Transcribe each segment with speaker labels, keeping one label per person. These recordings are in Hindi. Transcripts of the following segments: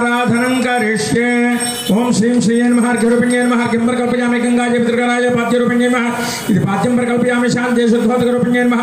Speaker 1: प्रथमाराधनं करिष्ये। ओम श्रीं श्रीये नमः अर्घ्यरूपिण्ये नमः अर्घ्यं प्रकल्पयामि गङ्गाय पाद्य पाद्यरूपिण्ये नमः इति पाद्यं प्रकल्पयामि शान्ते शुद्धोदकरूपिण्ये नमः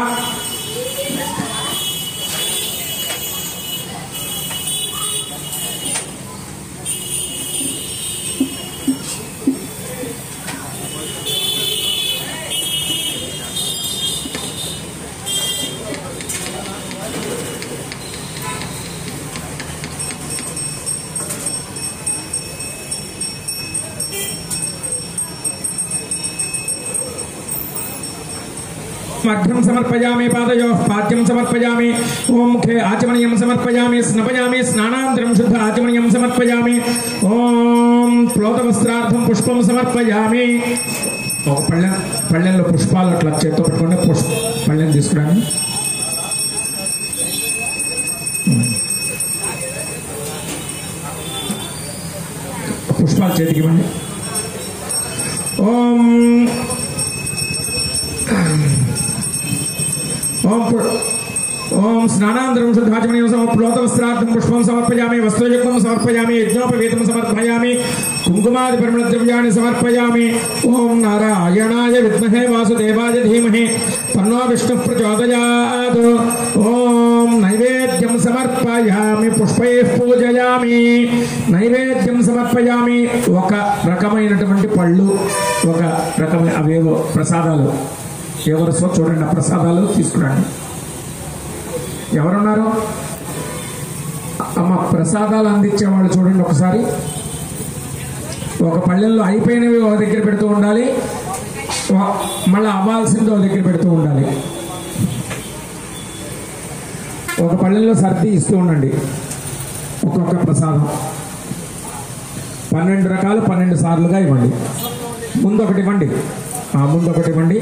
Speaker 1: मध्यम समर्पयामि पादयोः पाद्यं समर्पयामि ॐ मुखे आचमनीयं समर्पयामि स्नपयामि स्नानान्तरं शुद्ध आचमनीयं समर्पयामि ॐ प्लोतवस्त्रार्थं పుష్పం సమర్పయామి ఒక పళ్ళెం పళ్ళెంలో పుష్పాలు అట్లా చేత్తో పెట్టుకుంటే పుష్ప పళ్ళెం తీసుకురాని పుష్పాలు చేతికి ఇవ్వండి ఓం ఓం పు- ఓం స్నానాంతరం శుద్ధాచమనీయం సమప్లోతవస్త్రార్థం పుష్పం సమర్పయామి వస్త్రయుగ్మం సమర్పయామి యజ్ఞోపవీతం సమర్పయామి కుంకుమాది పరిమళద్రవ్యాన్ని సమర్పయామి ఓం నారాయణాయ విద్మహే వాసుదేవాయ ధీమహి తన్నో విష్ణు ప్రచోదయాత్ ఓం నైవేద్యం సమర్పయామి పుష్పై పూజయామి నైవేద్యం సమర్పయామి ఒక రకమైనటువంటి పళ్ళు ఒక రకమైన అవేవో ప్రసాదాలు. ఎవరు సో చూడండి ఆ ప్రసాదాలు తీసుకురండి. ఎవరున్నారు? అమ్మ ప్రసాదాలు అందించేవాళ్ళు చూడండి ఒకసారి. ఒక పల్లెల్లో అయిపోయినవి ఒక దగ్గర పెడుతూ ఉండాలి. మళ్ళీ అవ్వాల్సింది ఒక దగ్గర పెడుతూ ఉండాలి. ఒక పల్లెల్లో సర్ది ఇస్తూ ఉండండి. ఒక్కొక్క ప్రసాదం. పన్నెండు రకాలు పన్నెండు సార్లుగా ఇవ్వండి. ముందు ఒకటి ఇవ్వండి. ఆ ముందు ఒకటి ఇవ్వండి.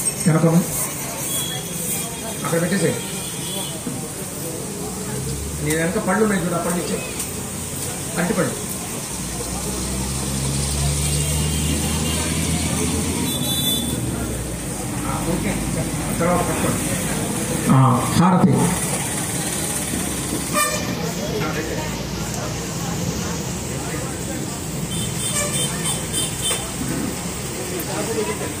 Speaker 1: వెనకమ్మ అక్కడ పెట్టేసే నీ వెనక పళ్ళు ఉన్నాయి చూడు ఆ పళ్ళు ఇచ్చే అంటి పళ్ళు హారతి ఆ గట్టి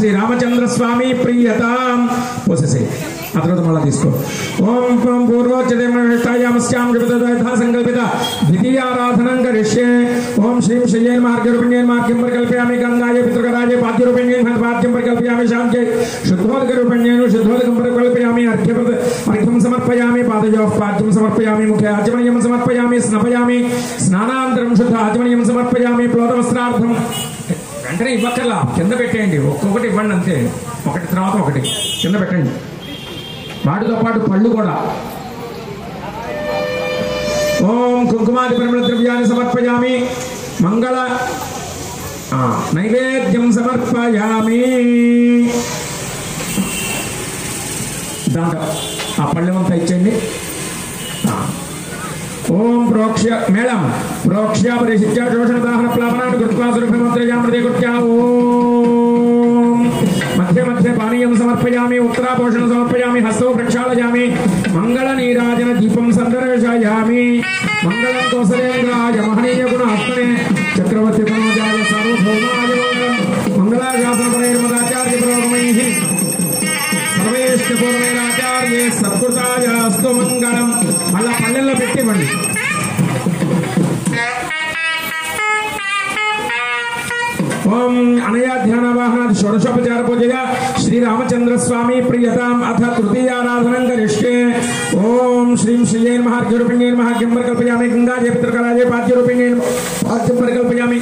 Speaker 1: శ్రీరామచంద్ర స్వామి ప్రియతాం పోసేసే ఆ తర్వాత మళ్ళా తీసుకో ఓం ఓం పూర్వోచ్యతాయామస్యాం యథా సంకల్పిత ద్వితీయారాధనం కరిష్యే ఓం శ్రీం శ్రీయేన్ మార్గరూపిణ్యేన్ మార్గం పరికల్పయామి గంగాయ పితృకరాజే పాద్యరూపిణ్యేన్ పాద్యం పరికల్పయామి శాంత్యై శుద్ధోదకరూపిణ్యేను శుద్ధోదకం పరికల్పయామి అర్ఘ్యప్రద అర్ఘ్యం సమర్పయామి పాదయోః పాద్యం సమర్పయామి ముఖే ఆచమనీయం సమర్పయామి స్నపయామి స్నానాంతరం శుద్ధ ఆచమనీయం సమర్పయామి ప్లోతవస్త్రార్థం వెంటనే ఇవ్వక్కర్లా. కింద పెట్టేయండి. ఒక్కొక్కటి ఇవ్వండి అంతే. ఒకటి తర్వాత ఒకటి. కింద పెట్టండి. వాటితో పాటు పళ్ళు కూడా. ఓం కుంకుమాది పరిమళ ద్రవ్యాన్ని సమర్పయామి. మంగళ నైవేద్యం సమర్పయామి. దాంట్లో ఆ పళ్ళెమంతా ఇచ్చేయండి. ओम प्रोक्ष्य मैडम प्रोक्ष्य परिशिष्य जोशन दाहन प्लावनान कृत्वा सुरभि मंत्रजाम प्रति कृत्या ओम मध्य मध्य पानीयम समर्पयामि उत्तरापोषण समर्पयामि हस्तो प्रक्षालयामि मंगल नीराजन दीपम संदर्शयामि मंगलम गुण चक्रवर्ती సర్వేష్ణపూర్ణైనాచార్యే సత్కృతాయాస్తు మంగళం అలా పల్లెల్లో పెట్టివ్వండి. ओम अनया ध्यान वाहन षोडशोपचार पूजया श्री रामचंद्र स्वामी प्रियताम अथ तृतीय आराधन करिष्ये। ओम श्री श्रीये महार्घ्य रूपिण्ये महार्घ्यं परिकल्पयामि गंगा जय पितृकराजे पाद्य रूपिण्ये पाद्यं परिकल्पयामि।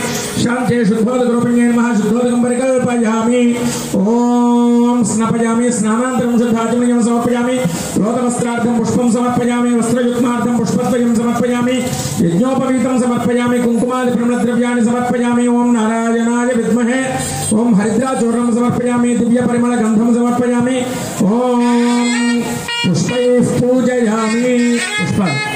Speaker 1: ओम स्नापयामि स्नानानन्तरं शुद्धाचमनीयं समर्पयामि। लोकवस्त्रार्थं पुष्पं समर्पयामि, वस्त्रयुग्मार्थं पुष्पद्वयं समर्पयामि। यज्ञोपवीतं समर्पयामि कुङ्कुमादि प्रमलद्रव्याणि समर्पयामि। ओम नारायणाय विद्महे। ओम हरिद्रा हरिद्राचूर्णम समर्पयामि दिव्य परिमल गंधम समर्पयामि। ओम पुष्पैः पूजयामि पुष्प।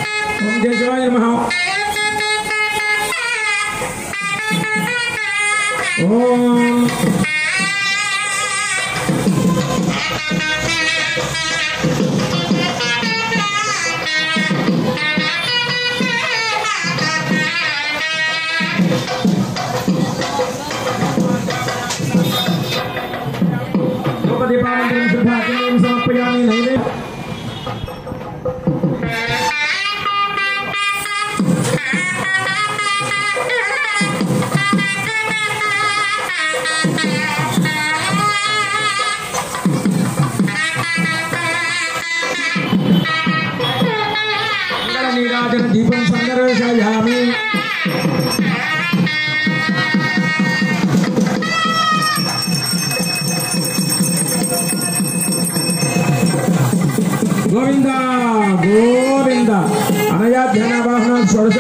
Speaker 1: मायाध्यानावाहनां षोडश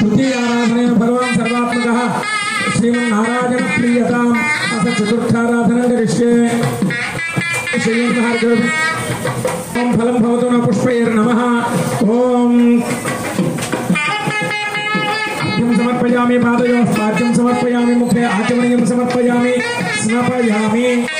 Speaker 1: तृतीयाराधनया भगवान् सर्वात्मकः। श्रीमन्नारायण प्रीयताम् अथ चतुर्थाराधनं करिष्ये। श्रीमन्महार्गव ॐ फलं भवतु न पुष्पैर्नमः। ॐ समर्पयामि, पादयोः पाद्यं समर्पयामि, मुखे आचमनीयं समर्पयामि, स्नपयामि।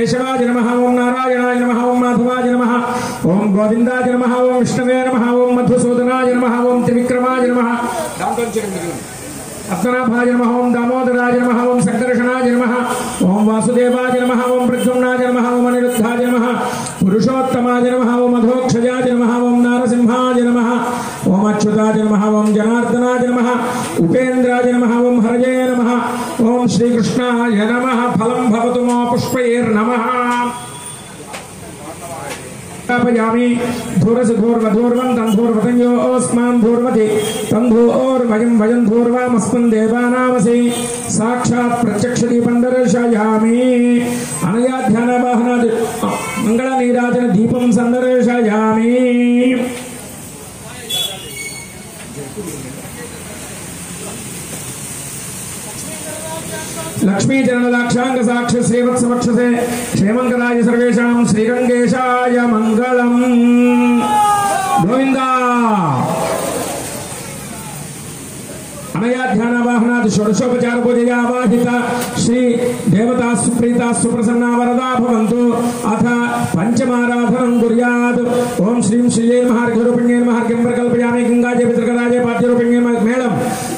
Speaker 1: केशवाय नम ओं नारायणाय नम ओं माधवाय नम ओं गोविंदाय नम ओं विष्णवे नम ओं मधुसूदनाय नम ओं त्रिविक्रमाय नम पद्मनाभाय नम ओं दामोदराय नम ओं संकर्षणाय नम ओं वासुदेवाय नम ओं प्रद्युम्नाय नम ओं अनिरुद्धाय नम पुरुषोत्तमाय नम ओं मधोक्षजाय नम ओं नारसिंहाय नम ओम अच्युताय नमः ओम जनार्दनाय नमः उपेन्द्राय नमः ओम हरये नमः ओम श्रीकृष्णाय नमः, फलं भवतु मो पुष्पैर्नमः। स्थापयामि धूरसि धूर्वधूर्वं तं धूर्वतञ्जोऽस्मान् धूर्वति तं धूर्वयं वयं धूर्वामस्मन् देवानामसि। साक्षात् प्रत्यक्षदीपं दर्शयामि अनया ध्यानवाहनादि मङ्गलनीराजन दीपं सन्दर्शयामि లక్ష్మీచరణదాక్షాంగ సాక్ష శ్రీవత్ సమక్షసే క్షేమంకరాయ సర్వేషాం శ్రీరంగేశాయ మంగళం గోవిందా అనయాధ్యాన వాహనాత్ షోడశోపచార పూజయావాహిత శ్రీ దేవతా సుప్రీత సుప్రసన్న వరదా భవంతు అథ పంచమారాధనం కుర్యాత్ ఓం శ్రీం శ్రీయే మహార్ఘ రూపిణ్యే ప్రకల్పయామి గంగాజే పితృకరాజే పాద్య రూపిణ్యే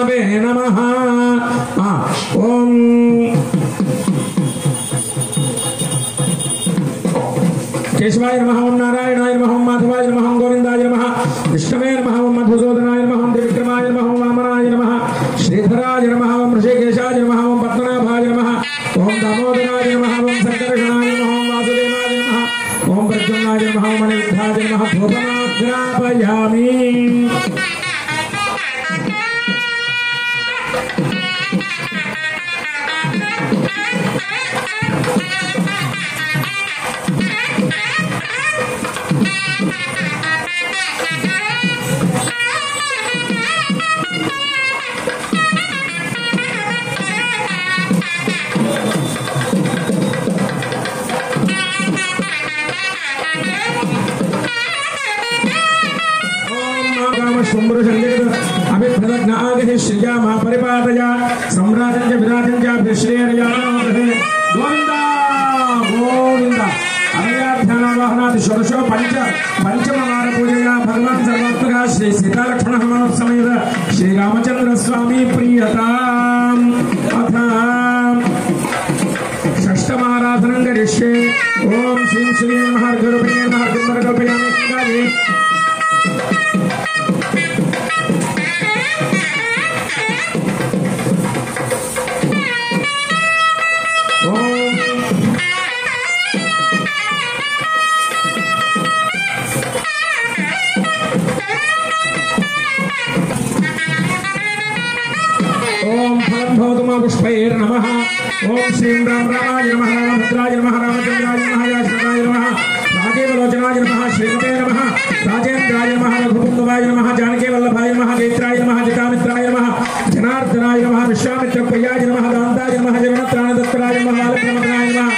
Speaker 1: गुरुर्गुरुर्ब्रह्मवे नमः ओम केशवाय नमः ओम नारायणाय नमः ओम माधवाय नमः ओम गोविंदाय नमः विष्णवे नमः ओम मधुसूदनाय नमः ओम त्रिविक्रमाय नमः ओम वामनाय नमः श्रीधराय नमः ओम ऋषिकेशाय नमः ओम पद्मनाभाय नमः ओम दामोदराय नमः ओम संकर्षणाय नमः ओम वासुदेवाय नमः ओम प्रद्युम्नाय नमः ओम अनिरुद्धाय नमः भूतनाथ ग्रापयामि सम्राटया सम्राटस्य विराजञ्च श्रेयरयानोदे गोविन्द गोविन्द। पंच षोडशो पञ्च, पञ्चमवारपूजया भगवान् सर्वात्मकः श्री सीता लक्ष्मण हमारे समय श्री रामचंद्र स्वामी प्रियता। ओम फलभूतमा पुष्पैर नमः। ओम श्रीं राम रामाय नमः भद्राय नमः रामचंद्राय नमः याश्वताय नमः राजीवलोचनाय नमः, श्रीमते नमः, राजेन्द्राय नमः रघुपुंगवाय नमः जानकी वल्लभाय नमः, नेत्राय नमः, जितामित्राय नमः, जनार्दनाय नमः, विश्वामित्रप्रियाय नमः दान्ताय नमः जगन्नाथानन्दत्राय नमः आलक्रमणाय नमः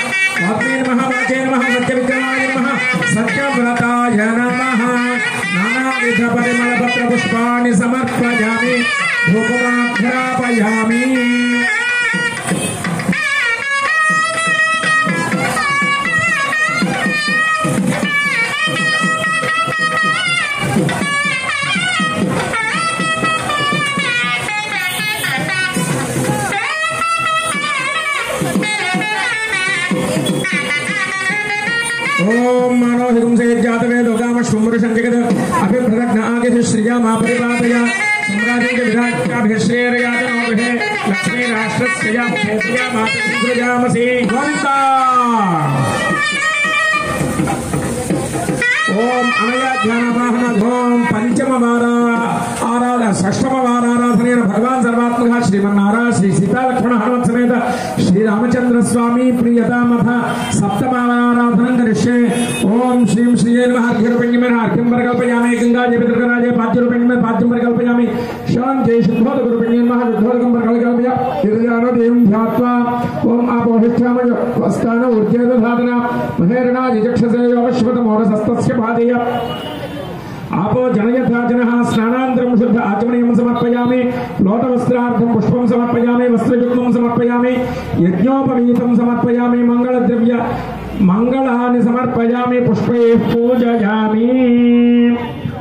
Speaker 1: आत्मे नमः वाचे नमः सत्यविक्रमाय नमः, सत्यव्रताय नमः। नानाविध परिमलपत्र पुष्पाणि समर्पयामि। भगवान् वज्रापयामी Om Anaya Dhanabahana Dhom Panchama Bara षष्टम वार आराधन भगवान सर्वात्मक श्रीमन्नारायण श्री सीता लक्ष्मण हनुमत समेत श्री रामचंद्र स्वामी प्रियताम सप्तमाराधन करिष्ये। ओम श्रीम श्री अर्घ्यरूपिणी में अर्घ्यम परिकल्पयामि। गंगा जी पितृकराजे पाद्यरूपिणी में पाद्यम परिकल्पयामि शांति शुद्धोदकरूपिणी में शुद्धोदकम परिकल्पया हृदयानो देवं ध्यात्वा ओम आपोहिष्ठाम वस्तान ऊर्जेत साधना महेरणा यजक्षसे योगश्वतमोरसस्तस्य पादेय। आपो जनयथाचनः स्नानान्तरं शुद्ध आचमनीयं समर्पयामि, लोटवस्त्रार्थं पुष्पं समर्पयामि वस्त्रयुग्मं समर्पयामि, यज्ञोपवीतं समर्पयामि, मंगलद्रव्य मङ्गलानि समर्पयामि पुष्पैः पूजयामि।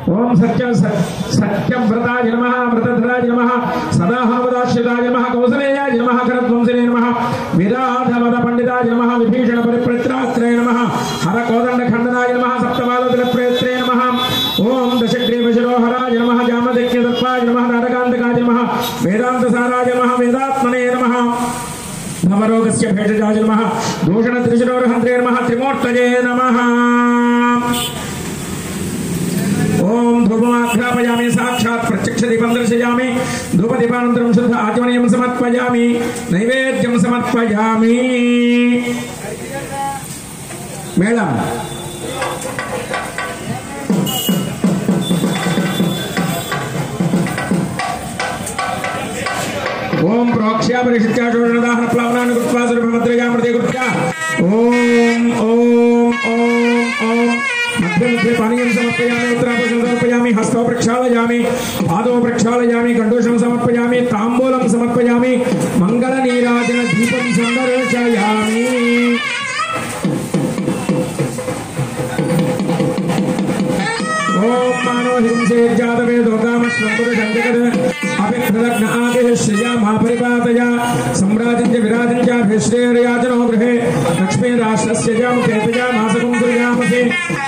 Speaker 1: ओम सत्य सत्यव्रताय नमः, व्रतधराय नमः, सदाहवदाश्रिताय नमः, कौसलेयाय नमः करध्वंसने नमः विराधवद पंडिताय नमः पुष्य भेषजाज नमः दूषण त्रिशुरोहन्त्रे नमः त्रिमूर्तये नमः। ओम ध्रुवमाख्यापयामि, साक्षात् प्रत्यक्ष दीपं दर्शयामि। धूपदीपानन्तरं शुद्ध आचमनीयं समर्पयामि। नैवेद्यं समर्पयामि। मेला। ओम प्रोक्ष्या परिशित्या शोषणदाह प्लावनान् कृत्वा सर्वभद्रजामृते कृत्वा ओम ओम ओम। ओम मध्यमध्ये पानीयं समर्पयामि उत्तरापशं समर्पयामि हस्तौ प्रक्षालयामि पादौ प्रक्षालयामि कण्डोषं समर्पयामि, ताम्बूलं समर्पयामि मङ्गलनीराजन दीपं सन्दर्शयामि महापरिपातया सम्राजञ्च विराजञ्चाभिश्रेरयाजनो गृहे लक्ष्मीराष्ट्रस्य जां केतया मासकं कुर्यामसे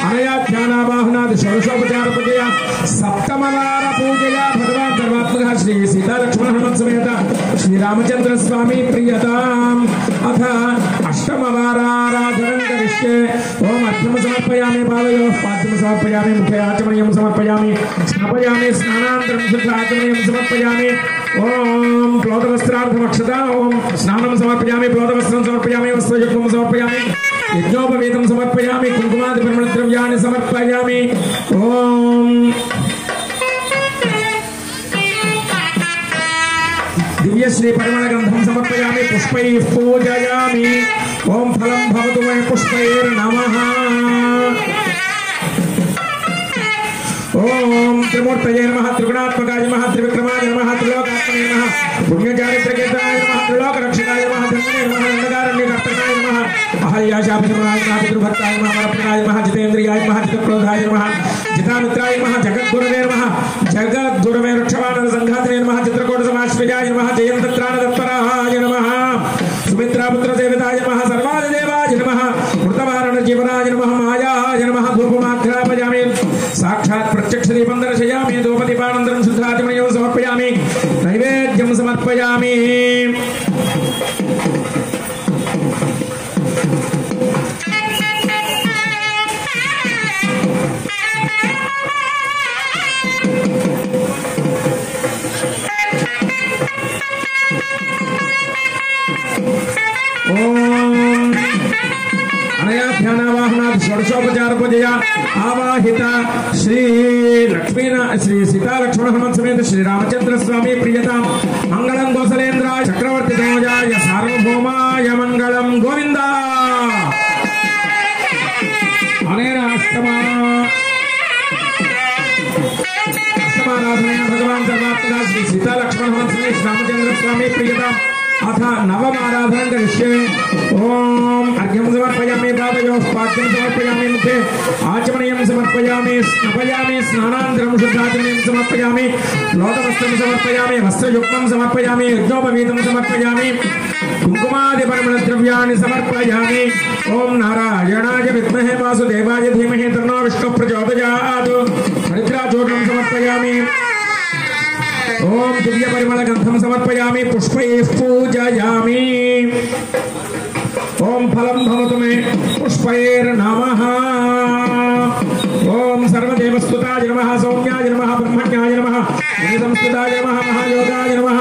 Speaker 1: अनयाख्यानावाहनादि षोडशोपचारपतया सप्तमवार पूजया भगवान् सर्वात्मकः श्री सीतालक्ष्मणहनुमत्समेत श्रीरामचन्द्रस्वामी प्रियताम् अथ अष्टमवाराराधन करिष्ये ॐ अर्घ्यं समर्पयामि पादयोः पाद्यं समर्पयामि मुखे आचमनीयं समर्पयामि स्नापयामि स्नानान्तरं शुद्ध आचमनीयं समर्पयामि। ॐ प्लोतवस्त्रार्थमक्षता ॐ स्नानं समर्पयामि, प्लोतवस्त्रं समर्पयामि वस्त्रयुक्तं समर्पयामि यज्ञोपवीतं समर्पयामि कुङ्कुमादिपरिमलद्रव्याणि समर्पयामि। ॐ दिव्यश्री परिमलगन्धं समर्पयामि, पुष्पैः पूजयामि। ॐ फलं भवतु मे पुष्पैर्नमः। ओम त्रिमूर्तये नमः, त्रिगुणात्मकाय नमः, त्रिविक्रमाय नमः, त्रिलोकात्मने नमः पुण्यचारित्रकेतनाय नमः, त्रिलोकरक्षकाय नमः, धन्वने नमः नन्दकारण्यकर्तनाय नमः अहल्याशापशमनाय नमः, पितृभक्ताय नमः वरप्रदाय नमः, जितेन्द्रियाय नमः, जितक्रोधाय नमः, जितामित्राय नमः, जगद्गुरवे नमः, जगद्गुरवे रक्षमाणर संघातने नमः चित्रकोटसमाश्रयाय नमः जयन्तत्राणदत्पराय अनया ध्यानावाहनात् षोडशोपचार पूजया आवाहित श्री लक्ष्मीना, श्री सीता लक्ष्मण हनुमत समेत श्री रामचंद्र स्वामी प्रियतां मंगलम गोसलेन्द्राय चक्रवर्ती तनोजाय सार्वभौमाय मंगलम गोविंद अनेन अष्टमा अष्टमाराधनया भगवान् सर्वात्मका श्री सीता लक्ष्मण हनुमत समेत श्री रामचंद्र स्वामी प्रियताम्। अथ नवमाराधनं करिष्ये ॐ अर्घ्यं समर्पयामि, पादयोः पाद्यं समर्पयामि, मुखे आचमनीयं समर्पयामि, स्नपयामि स्नानान्तरं शुद्धाचमनीयं समर्पयामि लोटवस्त्रं समर्पयामि, वस्त्रयुक्तं समर्पयामि, यज्ञोपवीतं समर्पयामि, कुङ्कुमादिपरिमलद्रव्याणि समर्पयामि। ॐ नारायणाय विद्महे वासुदेवाय धीमहि तन्नो विष्णुः प्रचोदयात् हरिद्राचूर्णं समर्पयामि। ओम दिव्य परिमल गंधम समर्पयामि पुष्पैः पूजयामि। ओम फलं भवतु मे पुष्पैर्नमः। ओम सर्वदेवस्तुताय नमः, सौम्याय नमः ब्रह्मण्याय नमः संस्कृताय नमः, महायोगाय नमः।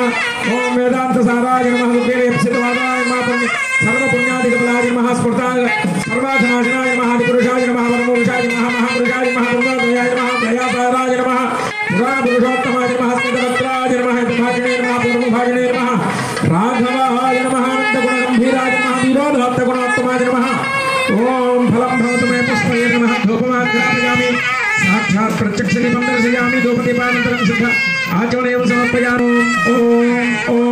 Speaker 1: ओम वेदान्तसाराय नमः दुर्गेप्सितवादाय नमः पुण्य सर्वपुण्यादिकबलाय नमः, स्फुर्ताय सर्वाधनाशनाय नमः आदिपुरुषाय नमः। साक्षात् प्रत्यक्षदीपं दर्शयामि धूपदीपानन्तरं शुद्ध आचमनमेव समर्पयामि ॐ ॐ